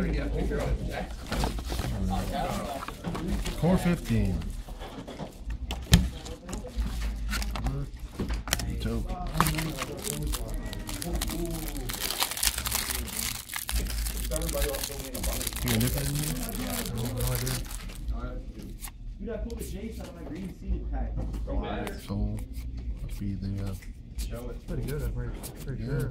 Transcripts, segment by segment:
Core 15. Taupe. You gonna nip it in here? No, no idea. Dude, I pulled a Jace out of my green seed pack. Soul. Must be the, uh, Pretty good, I'm pretty, pretty sure.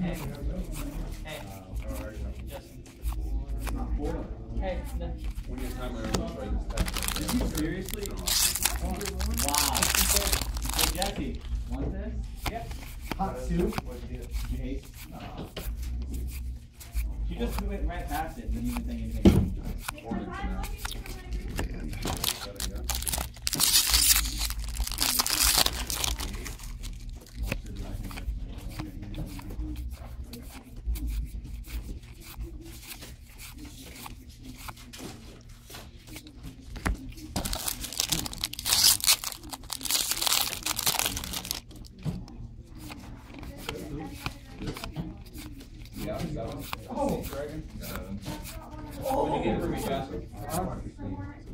trapping them. Seriously? Wow. Hey, Jesse, want this? Yep. Hot soup? Jace. Uh, She just went right past it, didn't even think anything.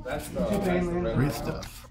That's the. Great stuff.